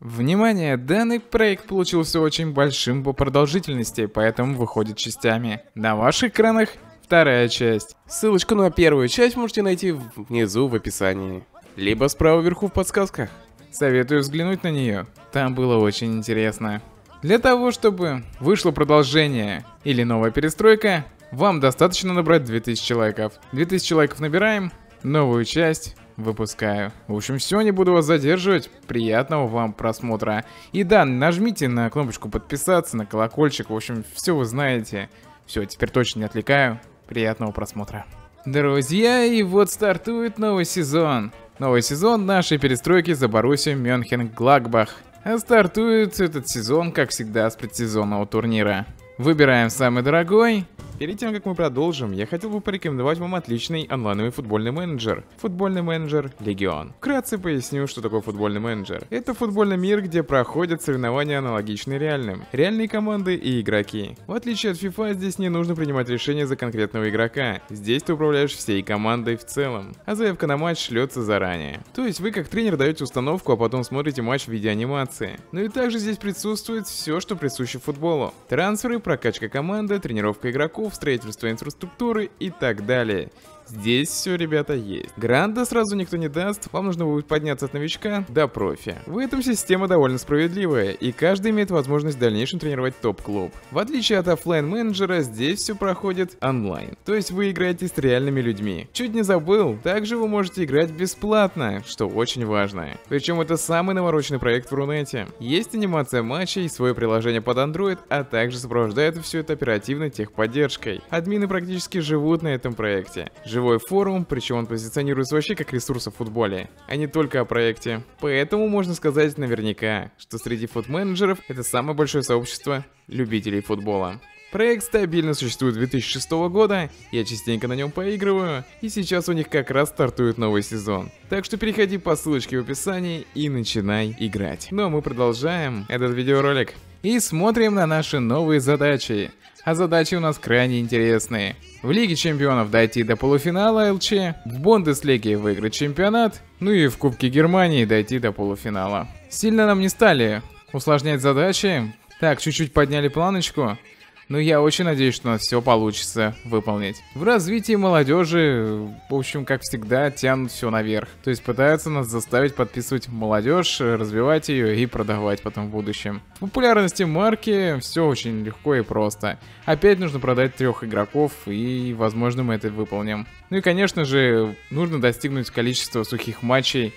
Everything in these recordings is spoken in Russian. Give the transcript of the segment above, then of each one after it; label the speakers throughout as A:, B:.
A: Внимание! Данный проект получился очень большим по продолжительности, поэтому выходит частями. На ваших экранах вторая часть.
B: Ссылочку на первую часть можете найти внизу в описании. Либо справа вверху в подсказках.
A: Советую взглянуть на нее. Там было очень интересно. Для того, чтобы вышло продолжение или новая перестройка, вам достаточно набрать 2000 лайков. 2000 лайков набираем, новую часть выпускаю. В общем, все, не буду вас задерживать. Приятного вам просмотра. И да, нажмите на кнопочку подписаться, на колокольчик. В общем, все вы знаете. Все, теперь точно не отвлекаю. Приятного просмотра. Друзья, и вот стартует новый сезон. Новый сезон нашей перестройки за Боруссию Мюнхен Гладбах. А стартует этот сезон, как всегда, с предсезонного турнира. Выбираем самый дорогой Перед тем, как мы продолжим, я хотел бы порекомендовать вам отличный онлайновый футбольный менеджер. Футбольный менеджер Легион. Вкратце поясню, что такое футбольный менеджер. Это футбольный мир, где проходят соревнования аналогичные реальным. Реальные команды и игроки. В отличие от FIFA, здесь не нужно принимать решения за конкретного игрока. Здесь ты управляешь всей командой в целом. А заявка на матч шлется заранее. То есть вы как тренер даете установку, а потом смотрите матч в виде анимации. Ну и также здесь присутствует все, что присуще футболу. Трансферы, прокачка команды, тренировка игроков, строительство инфраструктуры и так далее. Здесь все, ребята, есть. Гранда сразу никто не даст, вам нужно будет подняться от новичка до профи. В этом система довольно справедливая, и каждый имеет возможность в дальнейшем тренировать топ-клуб. В отличие от офлайн менеджера здесь все проходит онлайн. То есть вы играете с реальными людьми. Чуть не забыл, также вы можете играть бесплатно, что очень важно. Причем это самый навороченный проект в Рунете. Есть анимация матчей, свое приложение под Android, а также сопровождает все это оперативной техподдержкой. Админы практически живут на этом проекте живой форум, причем он позиционируется вообще как ресурс о футболе, а не только о проекте. Поэтому можно сказать наверняка, что среди фут-менеджеров это самое большое сообщество любителей футбола. Проект стабильно существует с 2006 года, я частенько на нем поигрываю, и сейчас у них как раз стартует новый сезон. Так что переходи по ссылочке в описании и начинай играть. Ну а мы продолжаем этот видеоролик. И смотрим на наши новые задачи. А задачи у нас крайне интересные. В Лиге Чемпионов дойти до полуфинала ЛЧ, в Бундеслиге выиграть чемпионат, ну и в Кубке Германии дойти до полуфинала. Сильно нам не стали усложнять задачи. Так, чуть-чуть подняли планочку. Но я очень надеюсь, что у нас все получится выполнить. В развитии молодежи, в общем, как всегда, тянут все наверх. То есть пытаются нас заставить подписывать молодежь, развивать ее и продавать потом в будущем. В популярности марки все очень легко и просто. Опять нужно продать трех игроков, и возможно мы это выполним. Ну и конечно же, нужно достигнуть количества сухих матчей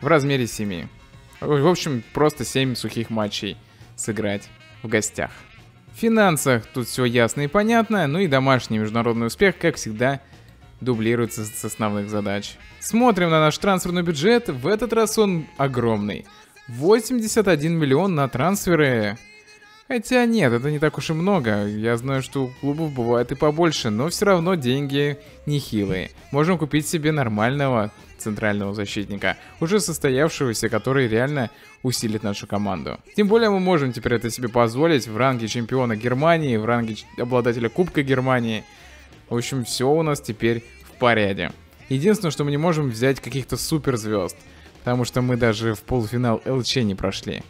A: в размере 7. В общем, просто 7 сухих матчей сыграть в гостях. Финансах тут все ясно и понятно, ну и домашний международный успех, как всегда, дублируется с основных задач. Смотрим на наш трансферный бюджет, в этот раз он огромный. 81 миллион на трансферы. Хотя нет, это не так уж и много. Я знаю, что у клубов бывает и побольше, но все равно деньги нехилые. Можем купить себе нормального центрального защитника, уже состоявшегося, который реально усилит нашу команду. Тем более мы можем теперь это себе позволить в ранге чемпиона Германии, в ранге обладателя Кубка Германии. В общем, все у нас теперь в порядке. Единственное, что мы не можем взять каких-то суперзвезд, потому что мы даже в полуфинал ЛЧ не прошли.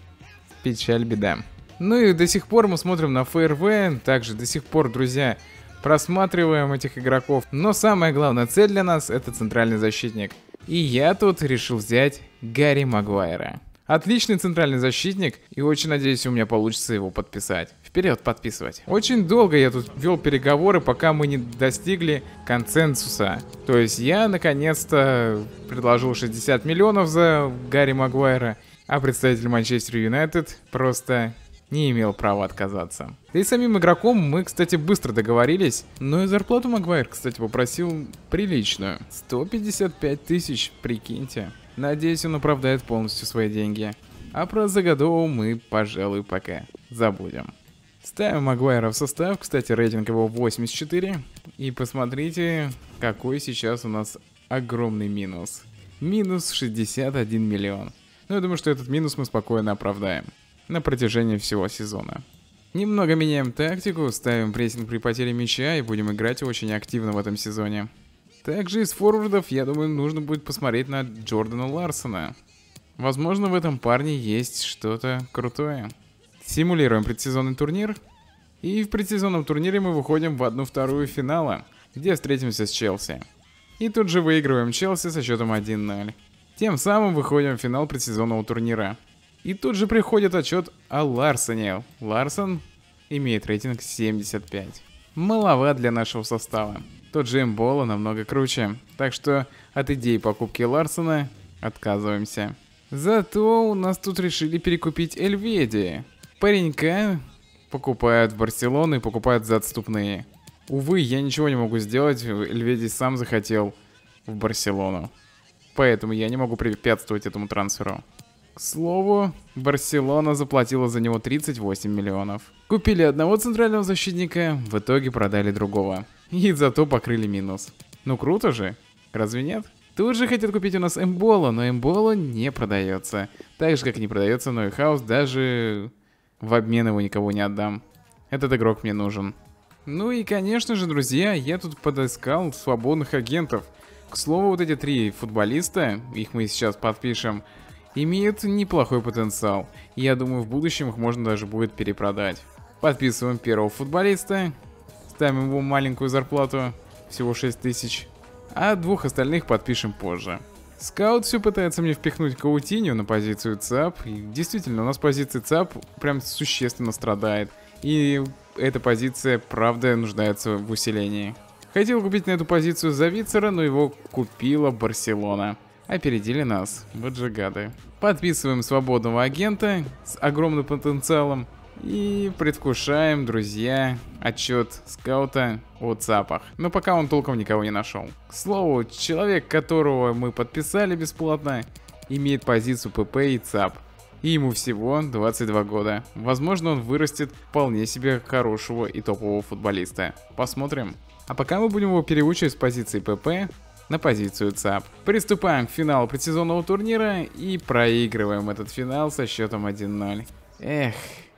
A: Печаль, беда. Ну и до сих пор мы смотрим на ФРВ, также до сих пор, друзья, просматриваем этих игроков. Но самая главная цель для нас это центральный защитник. И я тут решил взять Гарри Магуайра. Отличный центральный защитник, и очень надеюсь, у меня получится его подписать. Вперед подписывать. Очень долго я тут вел переговоры, пока мы не достигли консенсуса. То есть я наконец-то предложил 60 миллионов за Гарри Магуайра, а представитель Манчестер Юнайтед просто не имел права отказаться. Да и самим игроком мы, кстати, быстро договорились, но и зарплату Магуайр, кстати, попросил приличную. 155 тысяч, прикиньте. Надеюсь, он оправдает полностью свои деньги. А про Загадову мы, пожалуй, пока забудем. Ставим Магуайра в состав, кстати, рейтинг его 84. И посмотрите, какой сейчас у нас огромный минус. Минус 61 миллион. Ну, я думаю, что этот минус мы спокойно оправдаем на протяжении всего сезона. Немного меняем тактику, ставим прессинг при потере мяча и будем играть очень активно в этом сезоне. Также из форвардов, я думаю, нужно будет посмотреть на Джордана Ларсона. Возможно, в этом парне есть что-то крутое. Симулируем предсезонный турнир. И в предсезонном турнире мы выходим в одну-вторую финала, где встретимся с Челси. И тут же выигрываем Челси со счетом 1-0. Тем самым выходим в финал предсезонного турнира. И тут же приходит отчет о Ларсоне. Ларсон имеет рейтинг 75. Маловат для нашего состава. Тот же Эмбола намного круче. Так что от идеи покупки Ларсона отказываемся. Зато у нас тут решили перекупить Эльведи. Паренька покупают в Барселону и покупают за отступные. Увы, я ничего не могу сделать, Эльведи сам захотел в Барселону. Поэтому я не могу препятствовать этому трансферу. К слову, Барселона заплатила за него 38 миллионов. Купили одного центрального защитника, в итоге продали другого. И зато покрыли минус. Ну круто же, разве нет? Тут же хотят купить у нас Эмбола, но Эмбола не продается. Так же, как не продается Нойхаус, даже в обмен его никого не отдам. Этот игрок мне нужен. Ну и, конечно же, друзья, я тут подыскал свободных агентов. К слову, вот эти три футболиста, их мы сейчас подпишем, имеют неплохой потенциал. Я думаю, в будущем их можно даже будет перепродать. Подписываем первого футболиста, ставим ему маленькую зарплату, всего 6 тысяч, а двух остальных подпишем позже. Скаут все пытается мне впихнуть Каутиню на позицию ЦАП. И действительно, у нас позиция ЦАП прям существенно страдает. И эта позиция, правда, нуждается в усилении. Хотел купить на эту позицию Завицера, но его купила Барселона. Опередили нас, вот. Подписываем свободного агента с огромным потенциалом. И предвкушаем, друзья, отчет скаута о ЦАПах. Но пока он толком никого не нашел. К слову, человек, которого мы подписали бесплатно, имеет позицию ПП и ЦАП. И ему всего 22 года. Возможно, он вырастет вполне себе хорошего и топового футболиста. Посмотрим. А пока мы будем его переучивать с позиции ПП на позицию ЦАП. Приступаем к финалу предсезонного турнира и проигрываем этот финал со счетом 1-0. Эх,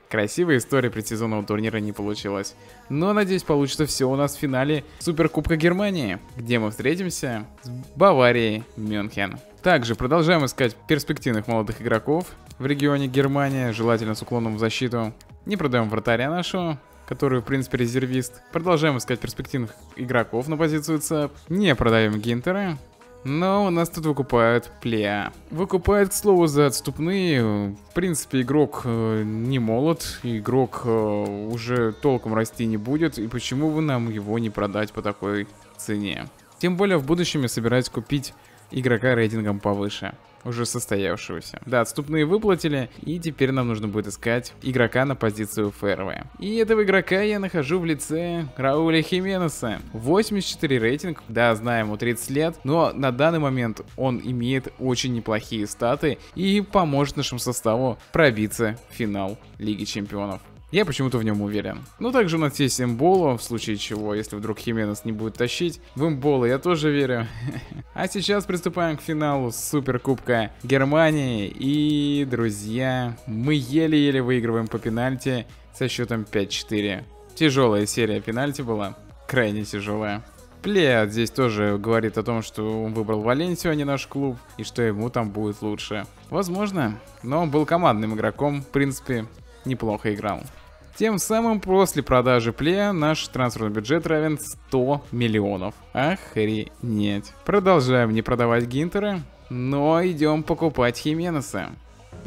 A: Красивая история предсезонного турнира не получилась. Но надеюсь получится все у нас в финале Суперкубка Германии, где мы встретимся с Баварией Мюнхен. Также продолжаем искать перспективных молодых игроков в регионе Германия, желательно с уклоном в защиту. Не продаем вратаря нашего, который в принципе резервист. Продолжаем искать перспективных игроков на позицию ЦАП. Не продаем Гинтера, но у нас тут выкупают Плея. Выкупают, к слову, за отступные. В принципе, игрок э, не молод, игрок э, уже толком расти не будет. И почему бы нам его не продать по такой цене? Тем более в будущем я собираюсь купить игрока рейтингом повыше уже состоявшегося. Да, отступные выплатили, и теперь нам нужно будет искать игрока на позицию ФРВ. И этого игрока я нахожу в лице Рауля Хименеса. 84 рейтинг, да, знаем, ему 30 лет, но на данный момент он имеет очень неплохие статы и поможет нашему составу пробиться в финал Лиги Чемпионов. Я почему-то в нем уверен. Ну, также у нас есть Эмболо, в случае чего, если вдруг Хименес не будет тащить. В Эмболо я тоже верю. а сейчас приступаем к финалу Суперкубка Германии. И, друзья, мы еле-еле выигрываем по пенальти со счетом 5-4. Тяжелая серия пенальти была, крайне тяжелая. Плеяд здесь тоже говорит о том, что он выбрал Валенсию, а не наш клуб, и что ему там будет лучше. Возможно, но он был командным игроком, в принципе, неплохо играл. Тем самым после продажи плея наш трансферный бюджет равен 100 миллионов. Охренеть. Продолжаем не продавать Гинтера, но идем покупать Хименеса.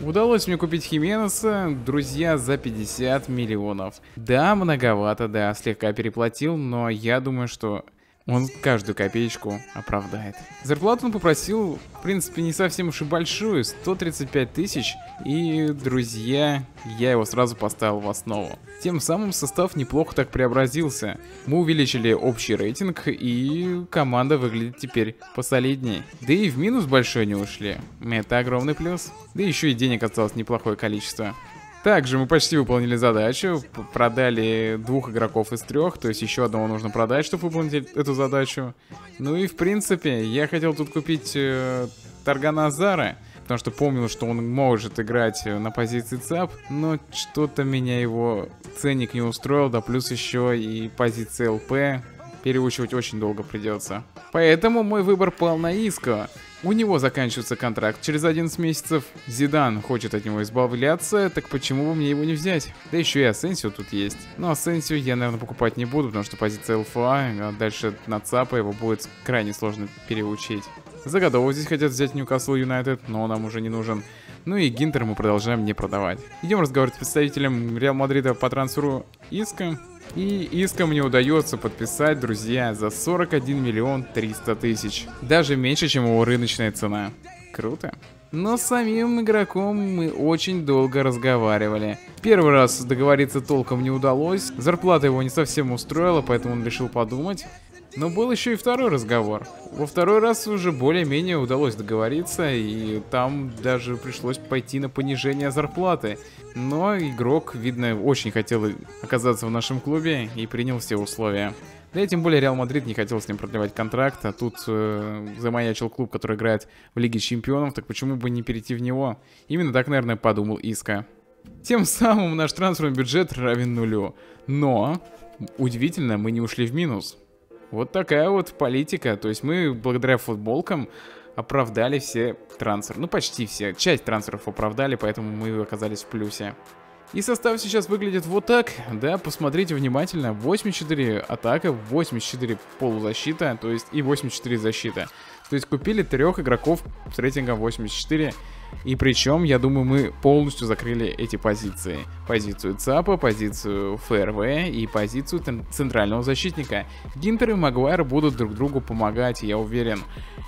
A: Удалось мне купить Хименеса, друзья, за 50 миллионов. Да, многовато, да, слегка переплатил, но я думаю, что он каждую копеечку оправдает. Зарплату он попросил, в принципе, не совсем уж и большую, 135 тысяч. И, друзья, я его сразу поставил в основу. Тем самым состав неплохо так преобразился. Мы увеличили общий рейтинг, и команда выглядит теперь посолиднее. Да и в минус большой не ушли. Это огромный плюс. Да еще и денег осталось неплохое количество. Также мы почти выполнили задачу, продали двух игроков из трех, то есть еще одного нужно продать, чтобы выполнить эту задачу. Ну и в принципе, я хотел тут купить э, Таргана Азара, потому что помнил, что он может играть на позиции ЦАП, но что-то меня его ценник не устроил, да плюс еще и позиция ЛП переучивать очень долго придется. Поэтому мой выбор пал на Иско. У него заканчивается контракт через 11 месяцев. Зидан хочет от него избавляться, так почему бы мне его не взять? Да еще и Асенсио тут есть. Но Асенсио я, наверное, покупать не буду, потому что позиция ЛФА, а дальше на ЦАПа его будет крайне сложно переучить. Загадово здесь хотят взять Ньюкасл Юнайтед, но нам уже не нужен. Ну и Гинтер мы продолжаем не продавать. Идем разговаривать с представителем Реал Мадрида по трансферу Иска. И Иска мне удается подписать, друзья, за 41 миллион 300 тысяч. Даже меньше, чем его рыночная цена. Круто. Но с самим игроком мы очень долго разговаривали. Первый раз договориться толком не удалось, зарплата его не совсем устроила, поэтому он решил подумать. Но был еще и второй разговор. Во второй раз уже более-менее удалось договориться, и там даже пришлось пойти на понижение зарплаты. Но игрок, видно, очень хотел оказаться в нашем клубе и принял все условия. Да и тем более Реал Мадрид не хотел с ним продлевать контракт, а тут э, замаячил клуб, который играет в Лиге Чемпионов, так почему бы не перейти в него? Именно так, наверное, подумал Иска. Тем самым наш трансферный бюджет равен нулю. Но, удивительно, мы не ушли в минус. Вот такая вот политика. То есть мы благодаря футболкам оправдали все трансферы. Ну, почти все. Часть трансферов оправдали, поэтому мы оказались в плюсе. И состав сейчас выглядит вот так. Да, посмотрите внимательно. 84 атака, 84 полузащита, то есть и 84 защита. То есть купили трех игроков с рейтингом 84. И причем, я думаю, мы полностью закрыли эти позиции. Позицию ЦАПа, позицию ФРВ и позицию центрального защитника. Гинтер и Магуайр будут друг другу помогать, я уверен.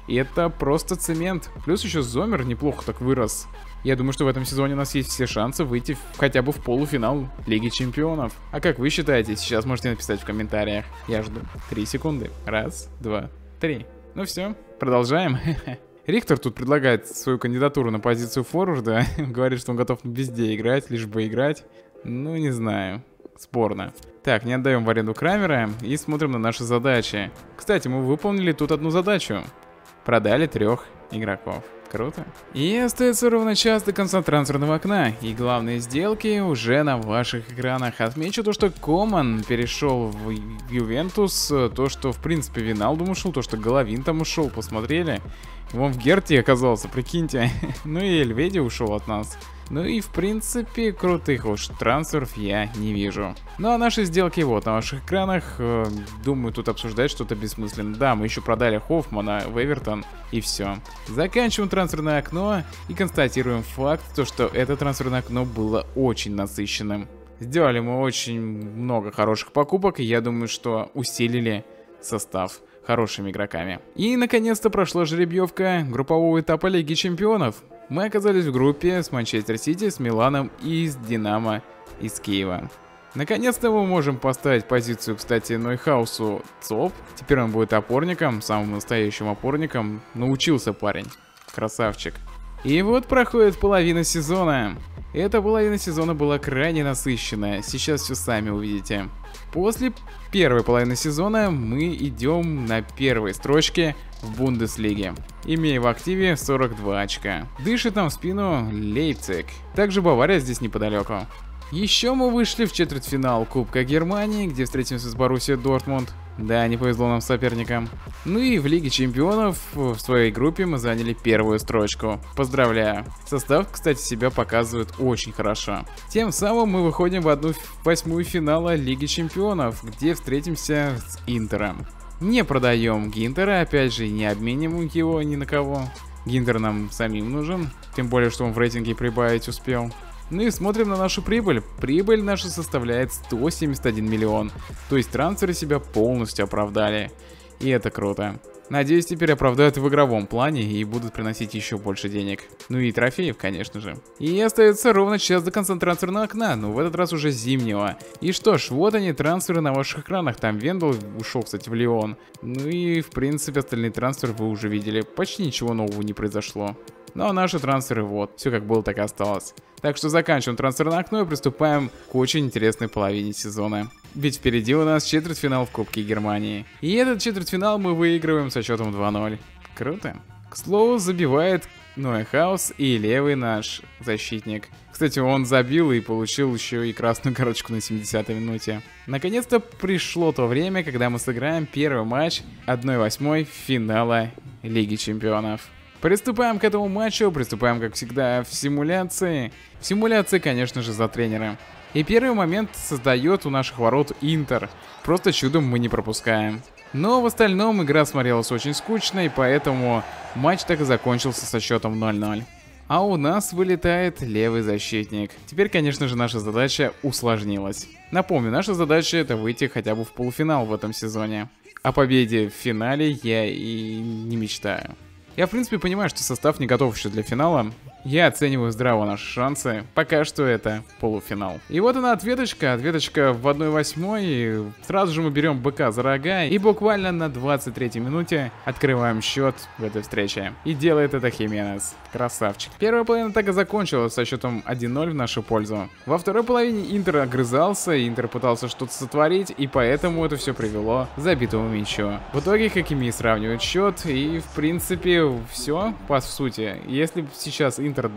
A: И это просто цемент. Плюс еще Зомер неплохо так вырос. Я думаю, что в этом сезоне у нас есть все шансы выйти в, хотя бы в полуфинал Лиги Чемпионов. А как вы считаете? Сейчас можете написать в комментариях. Я жду. Три секунды. Раз, два, три. Ну все, продолжаем. Рихтер тут предлагает свою кандидатуру на позицию форварда. Говорит, что он готов везде играть, лишь бы играть. Ну, не знаю. Спорно. Так, не отдаем в аренду Крамера и смотрим на наши задачи. Кстати, мы выполнили тут одну задачу. Продали трех игроков. Круто. И остается ровно час до конца трансферного окна, и главные сделки уже на ваших экранах. Отмечу то, что Коман перешел в Ювентус, то, что в принципе Виналдум ушел, то, что Головин там ушел, посмотрели. Вон в Герте оказался, прикиньте. ну и Эльведи ушел от нас. Ну и в принципе крутых уж трансферов я не вижу. Ну а наши сделки вот на ваших экранах. Э, думаю тут обсуждать что-то бессмысленно. Да, мы еще продали Хоффмана в Эвертон и все. Заканчиваем трансферное окно и констатируем факт, то, что это трансферное окно было очень насыщенным. Сделали мы очень много хороших покупок и я думаю, что усилили состав хорошими игроками. И наконец-то прошла жеребьевка группового этапа Лиги Чемпионов. Мы оказались в группе с Манчестер Сити, с Миланом и с Динамо из Киева. Наконец-то мы можем поставить позицию, кстати, Нойхаусу ЦОП. Теперь он будет опорником, самым настоящим опорником. Научился парень. Красавчик. И вот проходит половина сезона. Эта половина сезона была крайне насыщенная, сейчас все сами увидите. После первой половины сезона мы идем на первой строчке в Бундеслиге, имея в активе 42 очка. Дышит нам в спину Лейпциг. Также Бавария здесь неподалеку. Еще мы вышли в четвертьфинал Кубка Германии, где встретимся с Боруссией Дортмунд. Да, не повезло нам соперникам. Ну и в Лиге Чемпионов в своей группе мы заняли первую строчку. Поздравляю. Состав, кстати, себя показывает очень хорошо. Тем самым мы выходим в одну восьмую финала Лиги Чемпионов, где встретимся с Интером. Не продаем Гинтера, опять же, не обменим его ни на кого. Гинтер нам самим нужен, тем более, что он в рейтинге прибавить успел. Ну и смотрим на нашу прибыль. Прибыль наша составляет 171 миллион. То есть трансферы себя полностью оправдали. И это круто. Надеюсь, теперь оправдают в игровом плане и будут приносить еще больше денег. Ну и трофеев, конечно же. И остается ровно час до конца трансферного окна, но в этот раз уже зимнего. И что ж, вот они трансферы на ваших экранах. Там Вендел ушел, кстати, в Лион. Ну и, в принципе, остальные трансферы вы уже видели. Почти ничего нового не произошло. Ну а наши трансферы вот, все как было, так и осталось. Так что заканчиваем трансферное окно и приступаем к очень интересной половине сезона. Ведь впереди у нас четвертьфинал в Кубке Германии. И этот четвертьфинал мы выигрываем со счетом 2-0. Круто. К слову, забивает Нойхаус и левый наш защитник. Кстати, он забил и получил еще и красную карточку на 70-й минуте. Наконец-то пришло то время, когда мы сыграем первый матч 1-8 финала Лиги Чемпионов. Приступаем к этому матчу, приступаем, как всегда, в симуляции. В симуляции, конечно же, за тренера. И первый момент создает у наших ворот Интер. Просто чудом мы не пропускаем. Но в остальном игра смотрелась очень скучной, поэтому матч так и закончился со счетом 0-0. А у нас вылетает левый защитник. Теперь, конечно же, наша задача усложнилась. Напомню, наша задача это выйти хотя бы в полуфинал в этом сезоне. О победе в финале я и не мечтаю. Я, в принципе, понимаю, что состав не готов еще для финала, я оцениваю здраво наши шансы. Пока что это полуфинал. И вот она ответочка. Ответочка в 1-8. Сразу же мы берем быка за рога. И буквально на 23 минуте открываем счет в этой встрече. И делает это Хименес. Красавчик. Первая половина так и закончилась со счетом 1-0 в нашу пользу. Во второй половине Интер огрызался, Интер пытался что-то сотворить, и поэтому это все привело к забитому мячу. В итоге Хакими сравнивает счет, и в принципе все, по сути. Если сейчас Интер Интер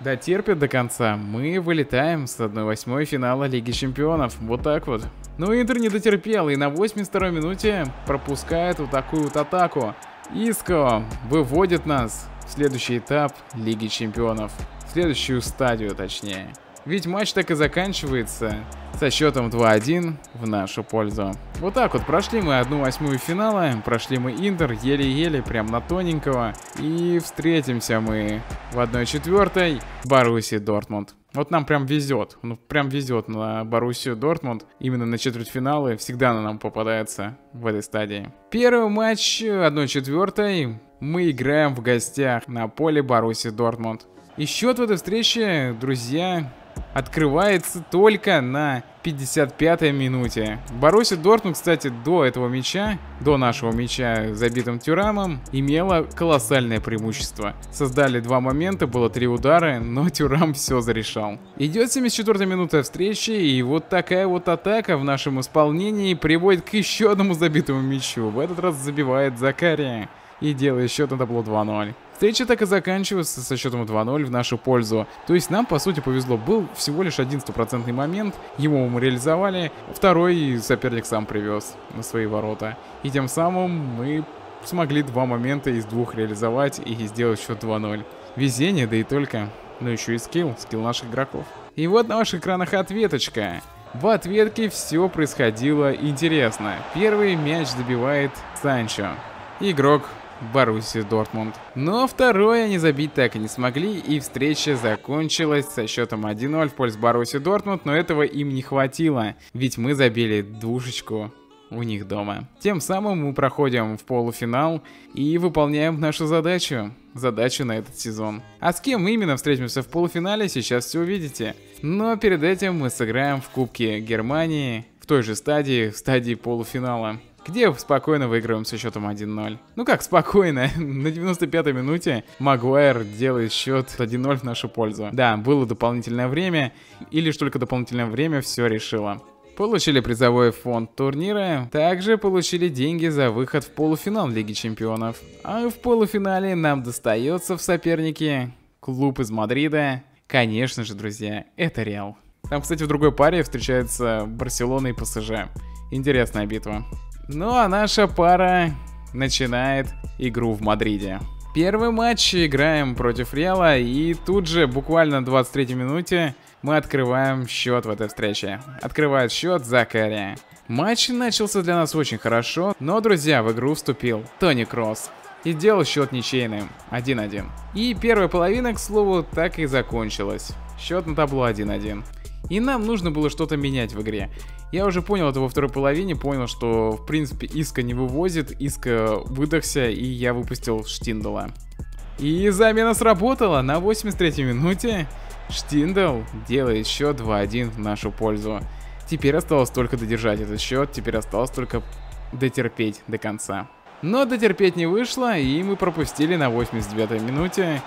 A: дотерпит до конца, мы вылетаем с 1-8 финала Лиги Чемпионов. Вот так вот. Но Интер не дотерпел и на 82 минуте пропускает вот такую вот атаку. Иско выводит нас в следующий этап Лиги Чемпионов. Следующую стадию, точнее. Ведь матч так и заканчивается со счетом 2-1 в нашу пользу. Вот так вот, прошли мы одну восьмую финала, прошли мы Интер еле-еле, прям на тоненького. И встретимся мы в 1-4 Баруси Дортмунд. Вот нам прям везет, ну прям везет на Боруссию Дортмунд. Именно на четвертьфиналы всегда она нам попадается в этой стадии. Первый матч 1-4 мы играем в гостях на поле Баруси Дортмунд. И счет в этой встрече, друзья, открывается только на 55-й минуте. Боруссия Дортмунд, кстати, до этого мяча, до нашего мяча забитым Тюрамом, имела колоссальное преимущество. Создали два момента, было три удара, но Тюрам все зарешал. Идет 74-я минута встречи, и вот такая вот атака в нашем исполнении приводит к еще одному забитому мячу. В этот раз забивает Закария и делает счет на табло 2-0. Встреча так и заканчивается со счетом 2-0 в нашу пользу. То есть нам, по сути, повезло. Был всего лишь один стопроцентный момент, его мы реализовали, второй соперник сам привез на свои ворота. И тем самым мы смогли два момента из двух реализовать и сделать счет 2-0. Везение, да и только. Но еще и скилл, скилл наших игроков. И вот на ваших экранах ответочка. В ответке все происходило интересно. Первый мяч забивает Санчо. Игрок Боруссию Дортмунд. Но второе они забить так и не смогли, и встреча закончилась со счетом 1-0 в пользу Боруссии Дортмунд, но этого им не хватило, ведь мы забили двушечку у них дома. Тем самым мы проходим в полуфинал и выполняем нашу задачу. Задачу на этот сезон. А с кем именно встретимся в полуфинале, сейчас все увидите. Но перед этим мы сыграем в Кубке Германии, в той же стадии, в стадии полуфинала где спокойно выигрываем со счетом 1-0. Ну как спокойно, на 95-й минуте Магуайр делает счет 1-0 в нашу пользу. Да, было дополнительное время, и лишь только дополнительное время все решило. Получили призовой фонд турнира, также получили деньги за выход в полуфинал Лиги Чемпионов. А в полуфинале нам достается в сопернике клуб из Мадрида. Конечно же, друзья, это Реал. Там, кстати, в другой паре встречаются Барселона и ПСЖ. Интересная битва. Ну а наша пара начинает игру в Мадриде. Первый матч играем против Реала, и тут же, буквально 23 минуте, мы открываем счет в этой встрече. Открывает счет Закария. Матч начался для нас очень хорошо, но, друзья, в игру вступил Тони Кросс. И сделал счет ничейным, 1-1. И первая половина, к слову, так и закончилась. Счет на табло 1-1. И нам нужно было что-то менять в игре. Я уже понял это во второй половине, понял, что в принципе Иска не вывозит, Иска выдохся, и я выпустил Штиндала. И замена сработала на 83-й минуте. Штиндал делает счет 2-1 в нашу пользу. Теперь осталось только додержать этот счет, теперь осталось только дотерпеть до конца. Но дотерпеть не вышло, и мы пропустили на 89-й минуте.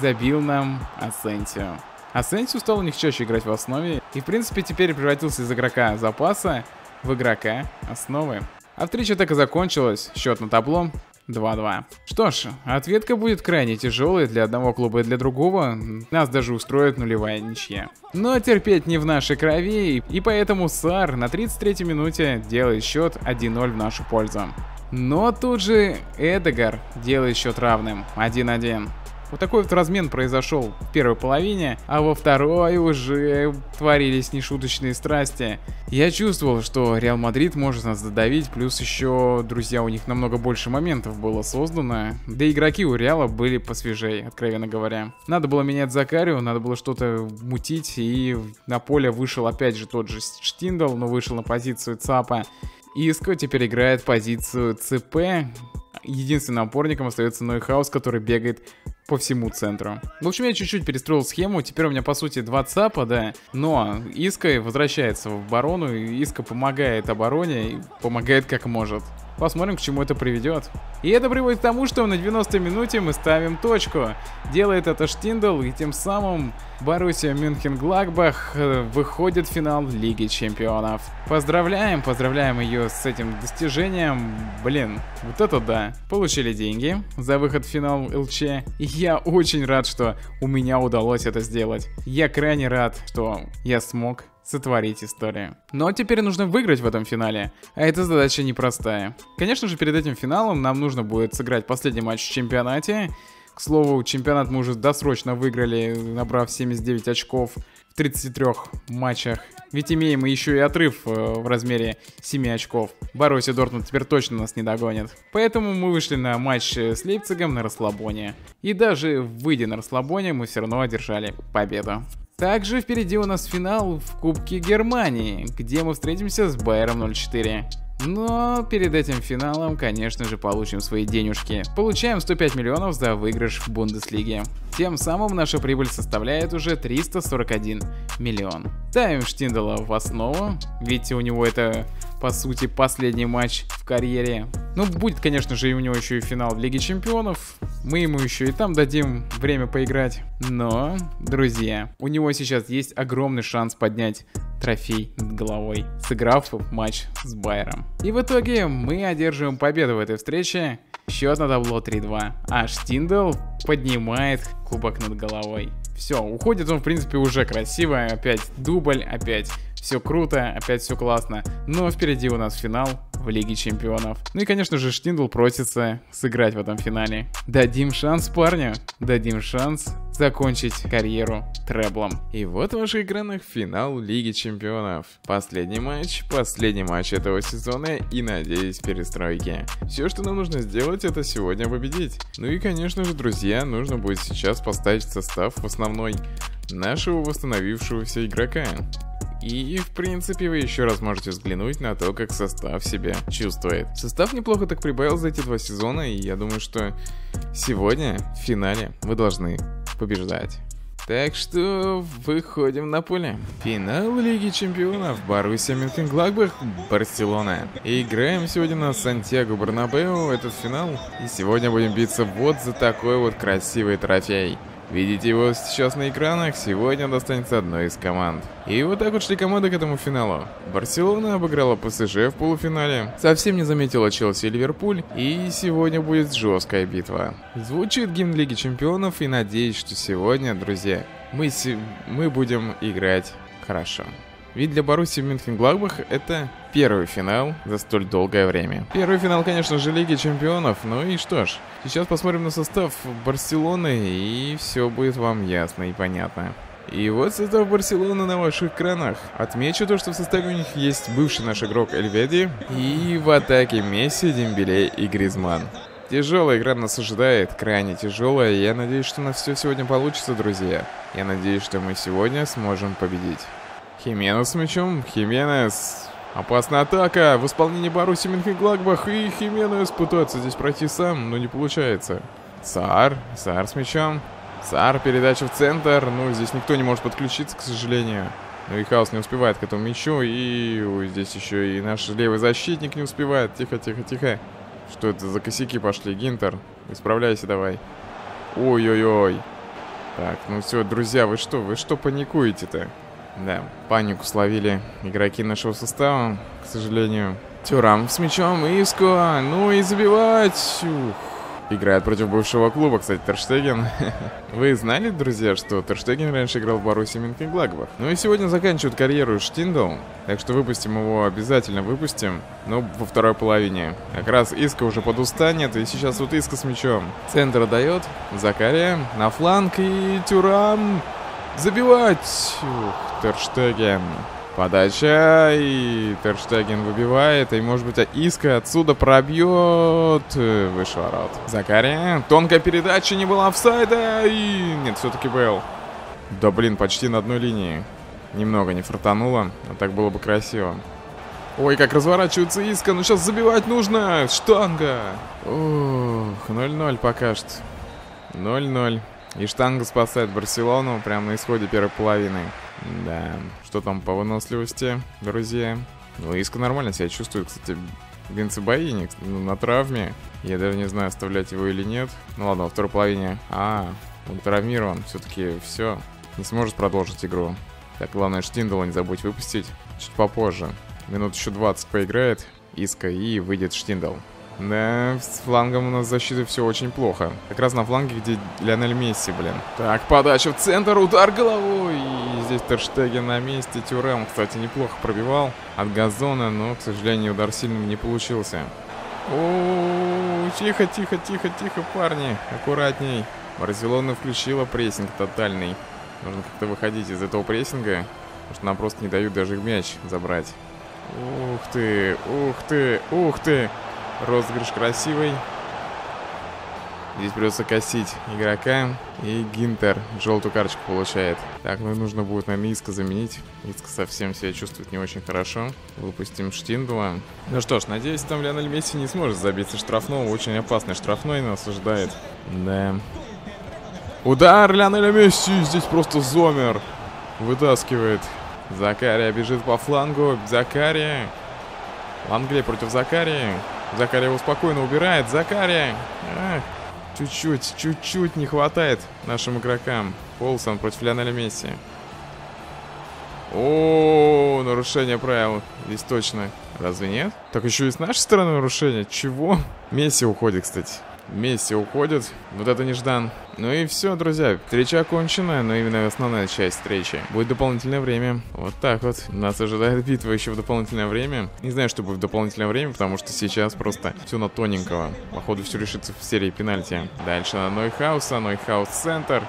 A: Забил нам Асенсио. Асенсио стал у них чаще играть в основе, и в принципе теперь превратился из игрока запаса в игрока основы. А встреча так и закончилась, счет на табло 2-2. Что ж, ответка будет крайне тяжелой для одного клуба и для другого, нас даже устроит нулевая ничья. Но терпеть не в нашей крови, и поэтому Сар на 33-й минуте делает счет 1-0 в нашу пользу. Но тут же Эдегор делает счет равным 1-1. Вот такой вот размен произошел в первой половине, а во второй уже творились нешуточные страсти. Я чувствовал, что Реал Мадрид может нас задавить, плюс еще, друзья, у них намного больше моментов было создано. Да и игроки у Реала были посвежей, откровенно говоря. Надо было менять Закарию, надо было что-то мутить, и на поле вышел опять же тот же Штиндл, но вышел на позицию ЦАПа. Иско теперь играет позицию ЦП. Единственным опорником остается Нойхаус, который бегает по всему центру. В общем, я чуть-чуть перестроил схему, теперь у меня по сути два ЦАПа, да, но Иска возвращается в оборону, и Иска помогает обороне, помогает как может. Посмотрим, к чему это приведет. И это приводит к тому, что на 90 минуте мы ставим точку. Делает это Штиндл, и тем самым Боруссия Мюнхен-Гладбах э, выходит в финал Лиги Чемпионов. Поздравляем, поздравляем ее с этим достижением. Блин, вот это да. Получили деньги за выход в финал ЛЧ. И я очень рад, что у меня удалось это сделать. Я крайне рад, что я смог сотворить историю. Но теперь нужно выиграть в этом финале, а эта задача непростая. Конечно же, перед этим финалом нам нужно будет сыграть последний матч в чемпионате. К слову, чемпионат мы уже досрочно выиграли, набрав 79 очков в 33 матчах. Ведь имеем мы еще и отрыв э, в размере 7 очков. Боруссия Дортмунд теперь точно нас не догонит. Поэтому мы вышли на матч с Лейпцигом на расслабоне. И даже выйдя на расслабоне, мы все равно одержали победу. Также впереди у нас финал в Кубке Германии, где мы встретимся с Байером 04. Но перед этим финалом, конечно же, получим свои денежки. Получаем 105 миллионов за выигрыш в Бундеслиге. Тем самым наша прибыль составляет уже 341 миллион. Ставим Штиндала в основу, видите, у него это по сути, последний матч в карьере. Ну, будет, конечно же, и у него еще и финал Лиги Чемпионов. Мы ему еще и там дадим время поиграть. Но, друзья, у него сейчас есть огромный шанс поднять трофей над головой, сыграв матч с Байером. И в итоге мы одерживаем победу в этой встрече. Счет на табло 3-2. А Штиндл поднимает кубок над головой. Все, уходит он, в принципе, уже красиво. Опять дубль, опять все круто, опять все классно. Но впереди у нас финал в Лиге Чемпионов. Ну и, конечно же, Штиндл просится сыграть в этом финале. Дадим шанс парню, дадим шанс закончить карьеру треблом. И вот в ваших экранах финал Лиги Чемпионов. Последний матч, последний матч этого сезона и, надеюсь, перестройки. Все, что нам нужно сделать, это сегодня победить. Ну и, конечно же, друзья, нужно будет сейчас поставить состав в основной нашего восстановившегося игрока. И, в принципе, вы еще раз можете взглянуть на то, как состав себя чувствует. Состав неплохо так прибавил за эти два сезона, и я думаю, что сегодня, в финале, вы должны побеждать. Так что выходим на поле. Финал Лиги Чемпионов. Боруссия Мюнхен-Гладбах, Барселона. играем сегодня на Сантьяго Барнабеу этот финал. И сегодня будем биться вот за такой вот красивый трофей. Видите его сейчас на экранах, сегодня достанется одной из команд. И вот так вот шли команды к этому финалу. Барселона обыграла ПСЖ в полуфинале, совсем не заметила Челси и Ливерпуль, и сегодня будет жесткая битва. Звучит гимн Лиги Чемпионов, и надеюсь, что сегодня, друзья, мы, мы будем играть хорошо. Ведь для Боруссии Мюнхен-Гладбах это первый финал за столь долгое время. Первый финал, конечно же, Лиги Чемпионов, ну и что ж, сейчас посмотрим на состав Барселоны и все будет вам ясно и понятно. И вот состав Барселоны на ваших экранах. Отмечу то, что в составе у них есть бывший наш игрок Эльведи и в атаке Месси, Дембеле и Гризман. Тяжелая игра нас ожидает, крайне тяжелая, я надеюсь, что у нас все сегодня получится, друзья. Я надеюсь, что мы сегодня сможем победить. Хименес с мячом. Хименес. Опасная атака в исполнении Баруси Мюнхен-Гладбах. И Хименес пытается здесь пройти сам, но не получается. Саар. Саар с мячом. Саар, передача в центр. Ну, здесь никто не может подключиться, к сожалению. Ну и Хаус не успевает к этому мячу. И ой, здесь еще и наш левый защитник не успевает. Тихо, тихо, тихо. Что это за косяки пошли? Гинтер, исправляйся давай. Ой-ой-ой. Так, ну все, друзья, вы что, вы что паникуете-то? Да, панику словили игроки нашего состава, к сожалению. Тюрам с мячом, Иско, ну и забивать. Ух. Играет против бывшего клуба, кстати, Терштеген. Вы знали, друзья, что Терштеген раньше играл в Боруссии Мюнхенгладбах? Ну и сегодня заканчивает карьеру Штиндл, так что выпустим его, обязательно выпустим, но во второй половине. Как раз Иска уже подустанет, и сейчас вот Иска с мячом. Центр дает, Закария на фланг и Тюрам забивать. Ух, Терштеген. Подача, и Терштеген выбивает, и может быть Иска отсюда пробьет выше ворот. Закария, тонкая передача, не была офсайда, и нет, все-таки был. Да блин, почти на одной линии. Немного не фартануло, а так было бы красиво. Ой, как разворачивается Иска, ну сейчас забивать нужно, штанга. Ух, 0-0 пока что. 0-0. И штанга спасает Барселону прямо на исходе первой половины. Да, что там по выносливости, друзья? Ну, Иска нормально себя чувствует, кстати, Генцебаиник ну, на травме. Я даже не знаю, оставлять его или нет. Ну ладно, во второй половине... А, он травмирован. Все-таки все. Не сможет продолжить игру. Так, главное, Штиндала не забудь выпустить. Чуть попозже. Минут еще 20 поиграет Иска и выйдет Штиндал. Да, с флангом у нас защиты все очень плохо. Как раз на фланге, где Лионель Месси, блин. Так, подача в центр, удар головой. И здесь Терштеген на месте. Тюрем, кстати, неплохо пробивал от газона, но, к сожалению, удар сильным не получился. О, тихо, тихо, тихо, тихо, парни. Аккуратней. Барселона включила прессинг тотальный. Нужно как-то выходить из этого прессинга, потому что нам просто не дают даже мяч забрать. Ух ты, ух ты, ух ты. Розыгрыш красивый. Здесь придется косить игрока. И Гинтер желтую карточку получает. Так, ну нужно будет, наверное, Иска заменить. Иска совсем себя чувствует не очень хорошо. Выпустим Штиндула. Ну что ж, надеюсь, там Леонель Месси не сможет забиться штрафного. Очень опасный штрафной нас ожидает. Да. Удар Леонеля Месси. Здесь просто зомер. Вытаскивает. Закария бежит по флангу. Закария. Ланглей против Закарии. Закария его спокойно убирает. Закария! Чуть-чуть, чуть-чуть не хватает нашим игрокам. Полсон против Лионеля Месси. О, нарушение правил. Здесь точно. Разве нет? Так еще и с нашей стороны нарушение. Чего? Месси уходит, кстати. Месси уходит. Вот это неждан. Ну и все, друзья. Встреча окончена, но именно основная часть встречи. Будет дополнительное время. Вот так вот. Нас ожидает битва еще в дополнительное время. Не знаю, что будет в дополнительное время, потому что сейчас просто все на тоненького. Походу все решится в серии пенальти. Дальше на Нойхауса. Нойхаус центр.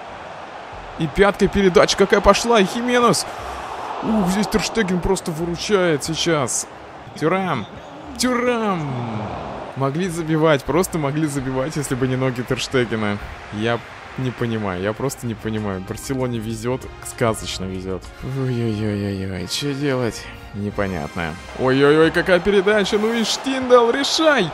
A: И пятка передача какая пошла. И Хименос. Ух, здесь Терштеген просто выручает сейчас. Тюрам. Тюрам. Могли забивать, просто могли забивать, если бы не ноги Терштегена. Я не понимаю, я просто не понимаю. Барселоне везет, сказочно везет. Ой-ой-ой-ой-ой, что делать? Непонятно. Ой-ой-ой, какая передача, ну и Штиндал, решай!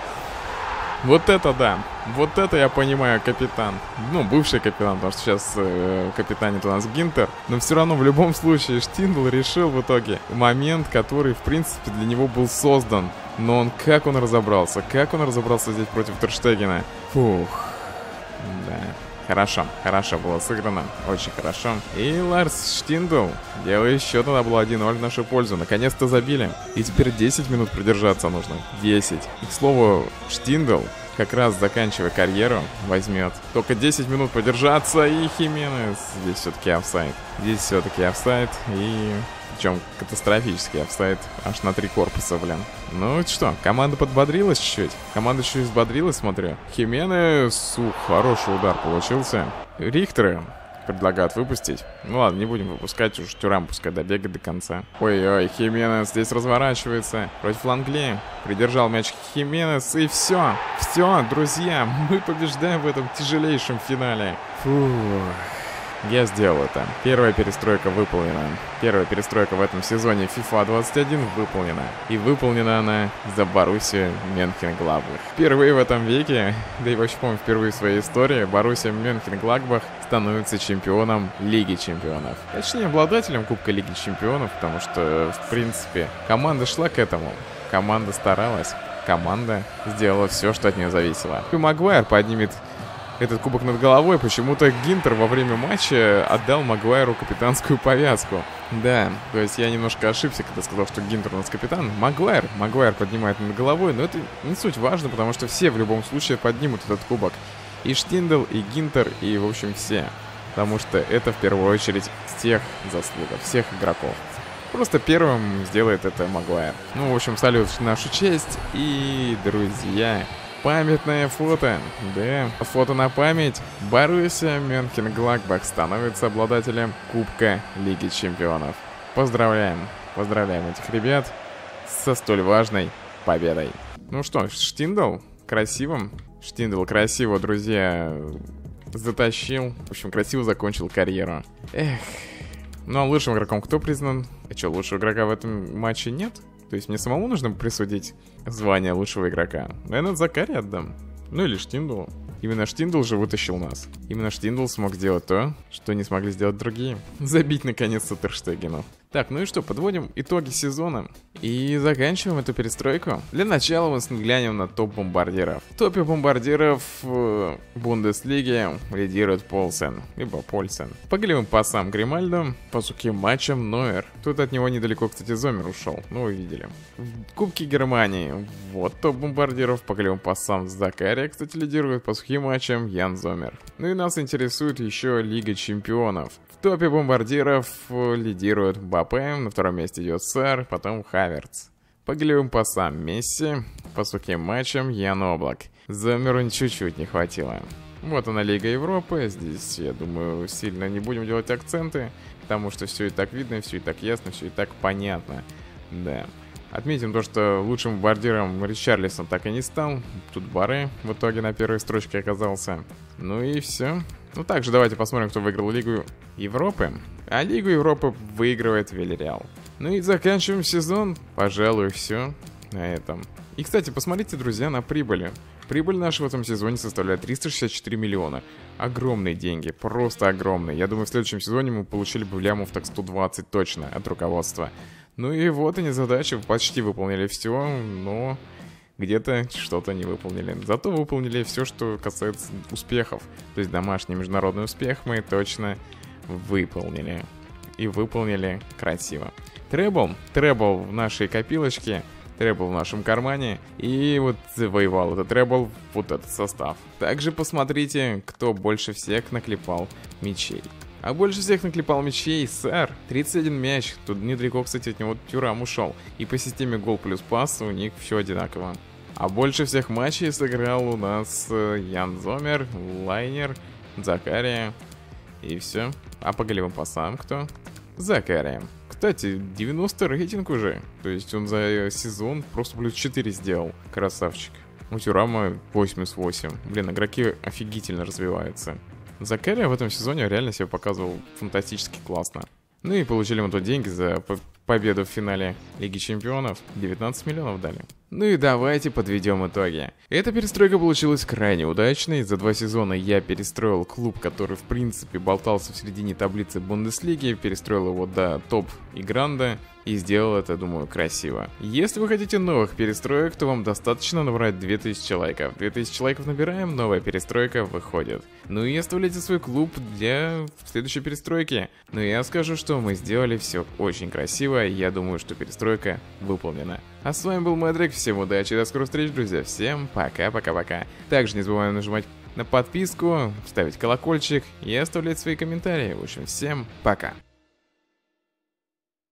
A: Вот это да. Вот это я понимаю, капитан. Ну, бывший капитан, потому что сейчас э, капитанит у нас Гинтер. Но все равно в любом случае Штиндл решил в итоге момент, который, в принципе, для него был создан. Но он, как он разобрался, как он разобрался здесь против Терштегена. Фух. Да. Хорошо, хорошо было сыграно, очень хорошо. И Ларс Штиндл делает счет, надо было 1-0 в нашу пользу. Наконец-то забили. И теперь 10 минут продержаться нужно. 10. И, к слову, Штиндл как раз заканчивая карьеру, возьмет. Только 10 минут продержаться, и Хименес здесь все-таки офсайд. Здесь все-таки офсайд, и причем катастрофически обстоит аж на три корпуса, блин. Ну что, команда подбодрилась чуть-чуть. Команда чуть взбодрилась, смотрю. Хименес, ух, хороший удар получился. Рихтеры предлагают выпустить. Ну ладно, не будем выпускать, уж Тюрам пускай добегает до конца. Ой-ой, Хименес здесь разворачивается против Лангли. Придержал мяч Хименес, и все. Все, друзья, мы побеждаем в этом тяжелейшем финале. Фух. Я сделал это. Первая перестройка выполнена. Первая перестройка в этом сезоне FIFA 21 выполнена. И выполнена она за Боруссию Мюнхен-Гладбах. Впервые в этом веке, да и вообще, по-моему, впервые в своей истории, Боруссия Мюнхен-Гладбах становится чемпионом Лиги Чемпионов. Точнее, обладателем Кубка Лиги Чемпионов, потому что, в принципе, команда шла к этому. Команда старалась. Команда сделала все, что от нее зависело. И Магуайр поднимет этот кубок над головой, почему-то Гинтер во время матча отдал Магуайру капитанскую повязку. Да, то есть я немножко ошибся, когда сказал, что Гинтер у нас капитан. Магуайр, Магуайр поднимает над головой, но это не суть важно, потому что все в любом случае поднимут этот кубок. И Штиндл, и Гинтер, и, в общем, все. Потому что это в первую очередь всех заслуга, всех игроков. Просто первым сделает это Магуайр. Ну, в общем, салют нашу честь. И, друзья, памятное фото. Да, фото на память. Боруссия Мюнхен-Гладбах становится обладателем Кубка Лиги Чемпионов. Поздравляем, поздравляем этих ребят со столь важной победой. Ну что, Штиндл красивым. Штиндл красиво, друзья, затащил. В общем, красиво закончил карьеру. Эх, ну а лучшим игроком кто признан? А что, лучшего игрока в этом матче нет? То есть мне самому нужно присудить звание лучшего игрока? Наверное, Закари отдам. Ну или Штиндулу. Именно Штиндл же вытащил нас. Именно Штиндл смог сделать то, что не смогли сделать другие. Забить наконец-то Терштегену. Так, ну и что, подводим итоги сезона и заканчиваем эту перестройку. Для начала мы взглянем на топ бомбардиров. В топе бомбардиров в Бундеслиге лидирует Полсен, либо Польсен. По голевым пасам Гримальдо, по сухим матчам Нойер. Тут от него недалеко, кстати, Зомер ушел, ну вы видели. В Кубке Германии, вот топ бомбардиров, по голевым пасам Закария, кстати, лидирует, по сухим матчам Ян Зомер. Ну и нас интересует еще Лига Чемпионов топе бомбардиров лидирует Бапе, на втором месте идет Сэр, потом Хаверц. По голевым Месси, по сухим матчам Ян Облак. Замеру чуть-чуть не хватило. Вот она Лига Европы, здесь, я думаю, сильно не будем делать акценты, потому что все и так видно, все и так ясно, все и так понятно. Да. Отметим то, что лучшим бомбардиром Ричарлисон так и не стал. Тут Бары в итоге на первой строчке оказался. Ну и все. Ну также давайте посмотрим, кто выиграл Лигу Европы. А Лигу Европы выигрывает Вильяреал. Ну и заканчиваем сезон. Пожалуй, все на этом. И, кстати, посмотрите, друзья, на прибыли. Прибыль наша в этом сезоне составляет 364 миллиона. Огромные деньги, просто огромные. Я думаю, в следующем сезоне мы получили бы лямов так 120 точно от руководства. Ну и вот они задачи, почти выполнили все, но где-то что-то не выполнили. Зато выполнили все, что касается успехов. То есть домашний международный успех мы точно выполнили. И выполнили красиво. Требл, требл в нашей копилочке, требл в нашем кармане. И вот завоевал этот требл вот этот состав. Также посмотрите, кто больше всех наклепал мечей. А больше всех наклепал мячей сэр. 31 мяч. Тут недалеко, кстати, от него Тюрам ушел. И по системе гол плюс пас у них все одинаково. А больше всех матчей сыграл у нас э, Ян Зомер, Лайнер, Закария. И все. А по голевым пасам кто? Закария. Кстати, 90 рейтинг уже. То есть он за сезон просто плюс 4 сделал. Красавчик. У Тюрама 88. Блин, игроки офигительно развиваются. Закария в этом сезоне реально себя показывал фантастически классно. Ну и получили мы тут деньги за победу в финале Лиги Чемпионов. 19 миллионов дали. Ну и давайте подведем итоги. Эта перестройка получилась крайне удачной. За два сезона я перестроил клуб, который в принципе болтался в середине таблицы Бундеслиги, перестроил его до топ и гранда и сделал это, думаю, красиво. Если вы хотите новых перестроек, то вам достаточно набрать 2000 лайков. 2000 лайков набираем, новая перестройка выходит. Ну и оставляйте свой клуб для следующей перестройки. Но я скажу, что мы сделали все очень красиво, и я думаю, что перестройка выполнена. А с вами был Мэдрик, всем удачи, до скорых встреч, друзья, всем пока-пока-пока. Также не забываем нажимать на подписку, ставить колокольчик и оставлять свои комментарии. В общем, всем пока.